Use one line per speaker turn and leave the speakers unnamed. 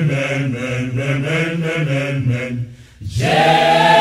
men, men, men, men, men, men, men.
yeah.